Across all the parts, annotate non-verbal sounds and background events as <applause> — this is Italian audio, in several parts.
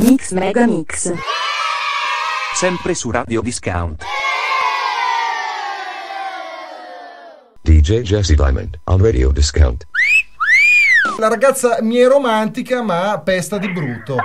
Mix Mega Mix. Sempre su Radio Discount. DJ Jesse Diamond on Radio Discount. La ragazza mi è romantica ma pesta di brutto.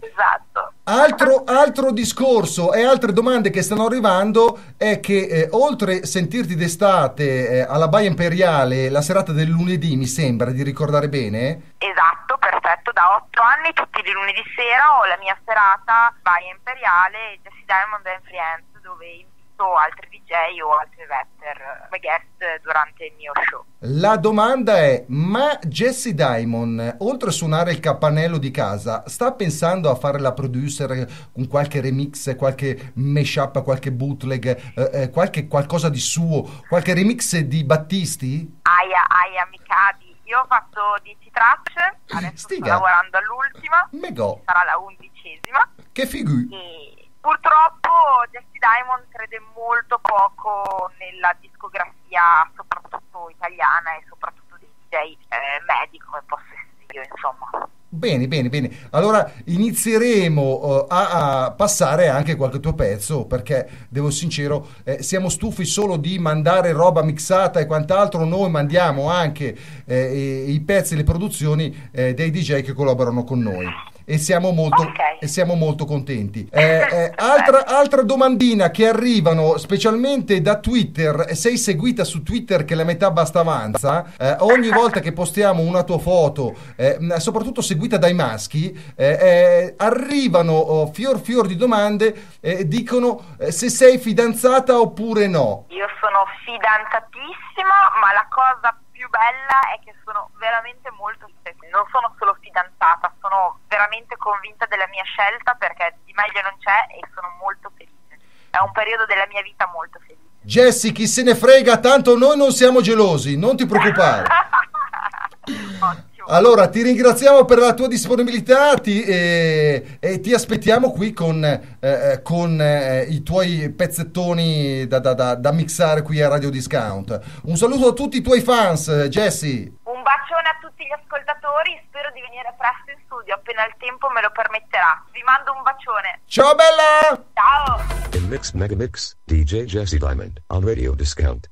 Esatto. Altro, altro discorso e altre domande che stanno arrivando è che eh, oltre sentirti d'estate eh, alla Baia Imperiale la serata del lunedì, mi sembra di ricordare bene, Esatto, perfetto. Da otto anni, tutti i lunedì sera, ho la mia serata Baia Imperiale Jesse Diamond and Friends, dove invito altri DJ o altri rapper come guest durante il mio show. la domanda è ma Jessie Diamond, oltre a suonare il campanello di casa, sta pensando a fare la producer con qualche remix, qualche mashup, qualche bootleg, eh, eh, qualche qualcosa di suo, qualche remix di Battisti? Aia, aia, mi cadi. Io ho fatto 10 tracce, adesso Stiga. sto lavorando all'ultima, Megò, sarà la undicesima. che figù. E purtroppo Jesse Diamond crede molto poco nella discografia, soprattutto italiana e soprattutto di DJ eh, medico come posso essere io, insomma. Bene, bene, bene. Allora inizieremo eh, a, a passare anche qualche tuo pezzo perché, devo sincero, eh, siamo stufi solo di mandare roba mixata e quant'altro, noi mandiamo anche eh, i, i pezzi e le produzioni eh, dei DJ che collaborano con noi. E siamo molto, Ok. e siamo molto contenti. <laughs> Eh, eh, altra, altra domandina che arrivano specialmente da Twitter. Sei seguita su Twitter che la metà basta avanza. Eh, ogni <laughs> volta che postiamo una tua foto, eh, soprattutto seguita dai maschi, eh, eh, arrivano oh, fior fior di domande e dicono se sei fidanzata oppure no. Io sono fidanzatissima, ma la cosa più bella è che sono veramente molto. Non sono solo fidanzata, sono veramente convinta della mia scelta perché di meglio non c'è e sono molto felice. È un periodo della mia vita molto felice. Jessie, chi se ne frega, tanto noi non siamo gelosi, non ti preoccupare. <laughs> Allora, ti ringraziamo per la tua disponibilità ti- e, e ti aspettiamo qui con, eh, eh, con, eh, i tuoi pezzettoni da, da- da- da mixare qui a Radio Discount. Un saluto a tutti i tuoi fans, eh. Un bacione a tutti gli ascoltatori, spero di venire presto in studio appena il tempo me lo permetterà. Vi mando un bacione. Ciao bella! Ciao! In Mix Mega Mix, DJ Jesse Diamond on Radio Discount.